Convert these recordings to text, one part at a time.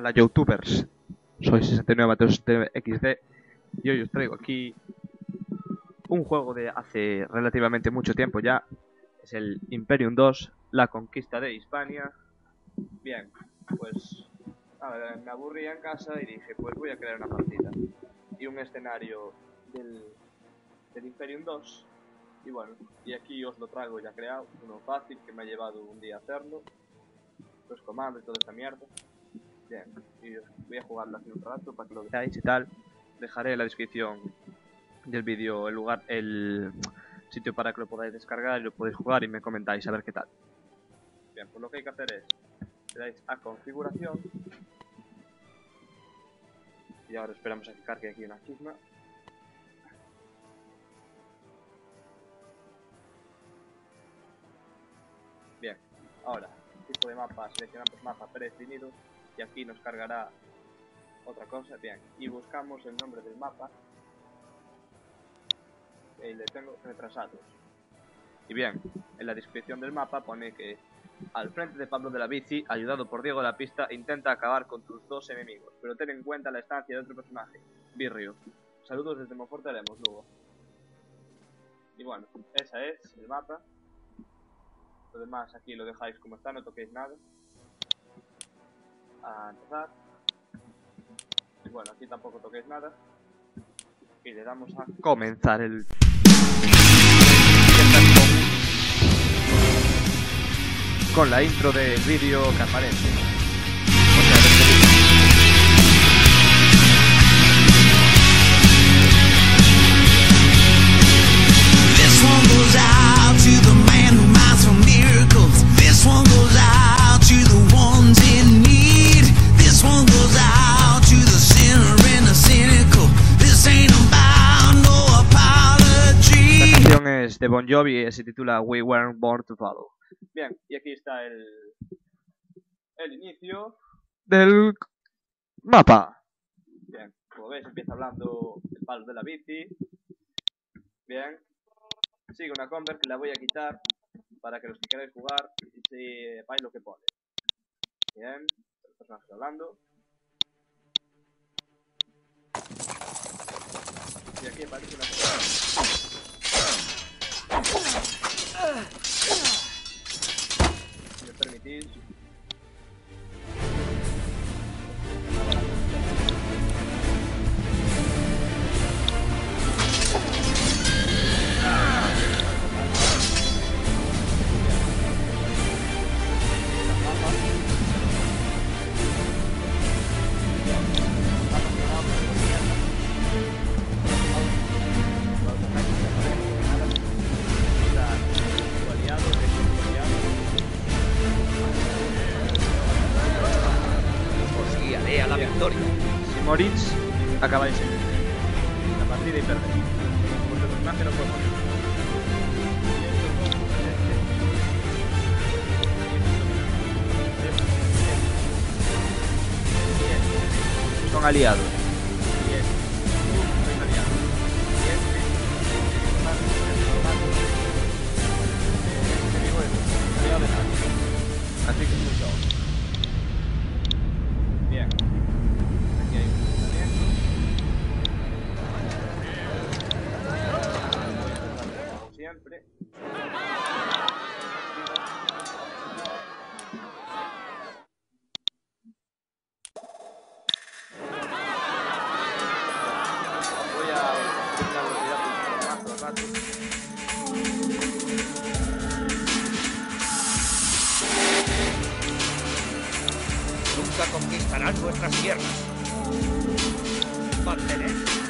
Hola youtubers, soy 69XD y hoy os traigo aquí un juego de hace relativamente mucho tiempo ya, es el Imperium 2, la conquista de Hispania. Bien, pues me aburría en casa y dije, pues voy a crear una partida y un escenario del, del Imperium 2 y bueno, y aquí os lo traigo ya creado, uno fácil que me ha llevado un día hacerlo, los comandos y toda esta mierda. Bien, y voy a jugarlo aquí un rato para que lo veáis y tal. Dejaré en la descripción del vídeo el lugar, el sitio para que lo podáis descargar y lo podéis jugar y me comentáis a ver qué tal. Bien, pues lo que hay que hacer es, le dais a configuración y ahora esperamos a que cargue aquí una chisma. Bien, ahora, tipo de mapa, seleccionamos mapa predefinido y aquí nos cargará otra cosa, bien, y buscamos el nombre del mapa y le tengo retrasados. Y bien, en la descripción del mapa pone que al frente de Pablo de la Bici, ayudado por Diego de la Pista, intenta acabar con tus dos enemigos, pero ten en cuenta la estancia de otro personaje, Birrio. Saludos desde Monforte Lemos, Lugo. Y bueno, esa es el mapa. Lo demás aquí lo dejáis como está, no toquéis nada. A empezar. Bueno, aquí tampoco toquéis nada. Y le damos a comenzar el... Con la intro del vídeo que aparece. This one goes de Bon Jovi y se titula We Weren't Born to Follow. Bien, y aquí está el, el inicio del mapa. Bien, como veis empieza hablando el palo de la bici. Bien, sigue una convert que la voy a quitar para que los que queráis jugar sepáis lo que pone. Bien, el personaje hablando. Y aquí aparece una cosa. Me permitís. Morís, acabáis en la partida y perdéis. Porque el personaje no puede morir. Son aliados. Nunca conquistarán nuestras tierras. Mantener.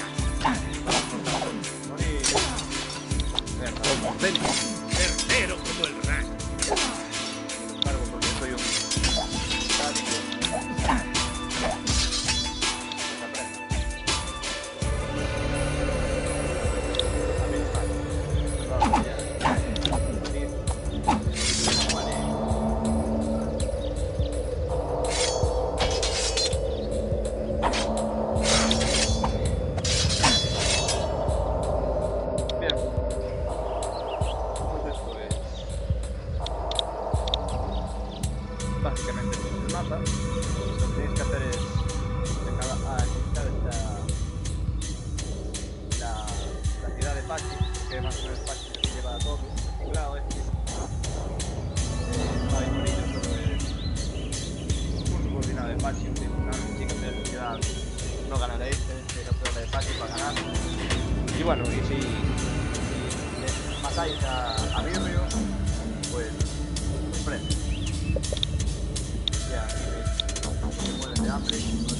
Thank you.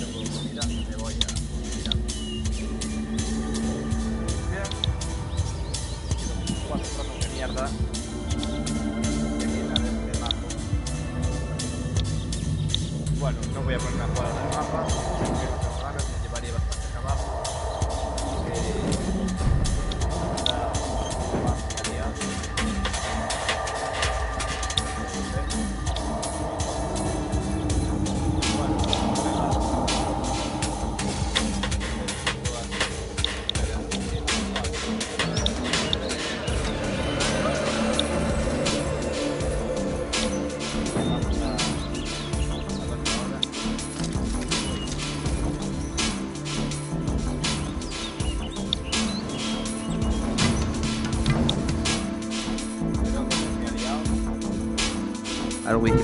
Are? Voy a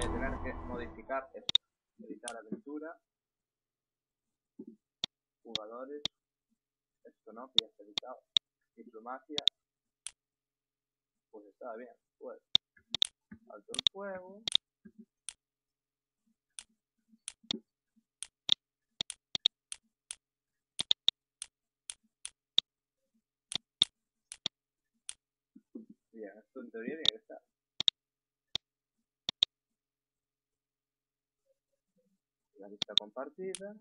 tener que modificar esto. Editar aventura. Jugadores. Esto no, que ya está editado. Diplomacia. Pues está bien. Pues. Alto el fuego. Ya, esto en teoría tiene que estar. La lista compartida.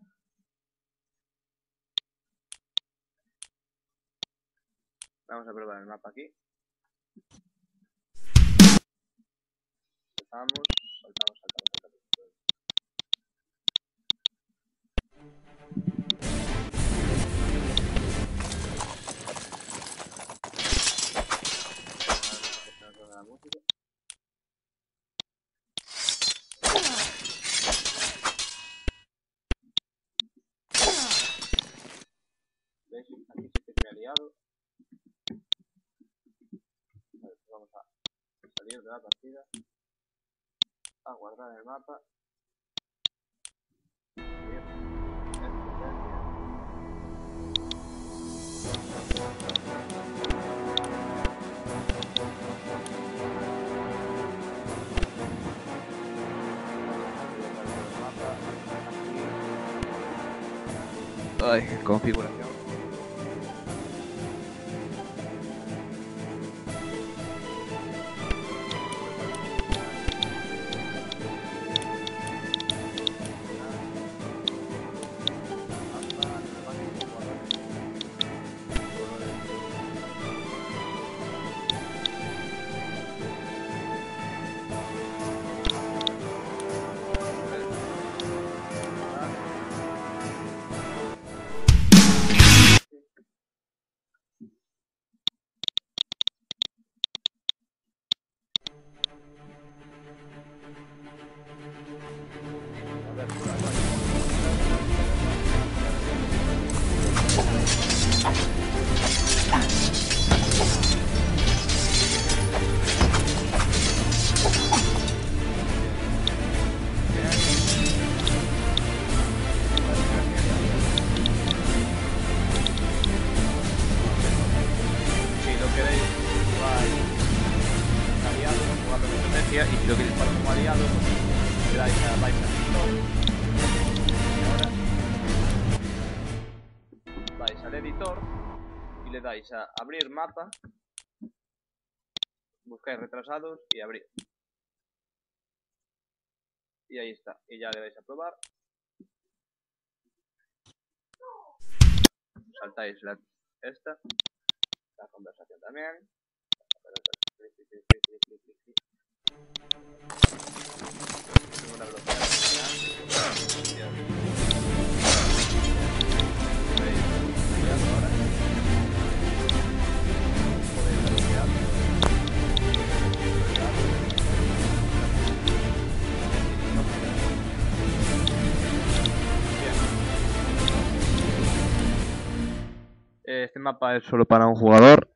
Vamos a probar el mapa aquí. Empezamos, saltamos, saltamos, saltamos. la partida, a guardar el mapa. Ay, configuración. Abrir mapa. Buscáis retrasados y abrir. Y ahí está. Y ya le dais a probar. Saltáis la, esta. La conversación también. Mapa es solo para un jugador,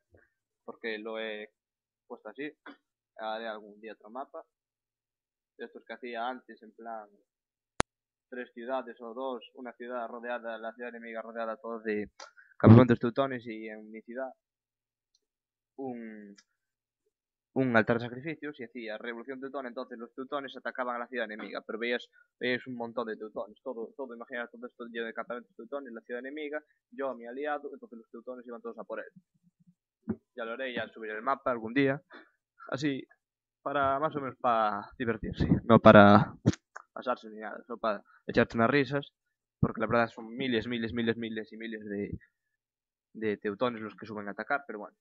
porque lo he puesto así. Haré algún día otro mapa. De estos que hacía antes, en plan tres ciudades o dos, una ciudad rodeada, la ciudad enemiga rodeada todos de campamentos teutones y en mi ciudad un, un altar de sacrificios y hacía revolución teutón, entonces los teutones atacaban a la ciudad enemiga, pero veías, veías un montón de teutones, todo, todo, imaginar todo esto lleno de campamentos teutones, la ciudad enemiga, yo mi aliado, entonces los teutones iban todos a por él. Ya lo haré, ya subiré el mapa algún día, así, para más o menos para divertirse, no para pasarse ni nada, solo para echarte unas risas, porque la verdad son miles, miles, miles, miles y miles de, de teutones los que suben a atacar, pero bueno.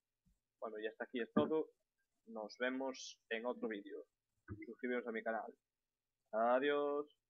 Bueno, ya hasta aquí es todo. Nos vemos en otro vídeo. Suscribiros a mi canal. Adiós.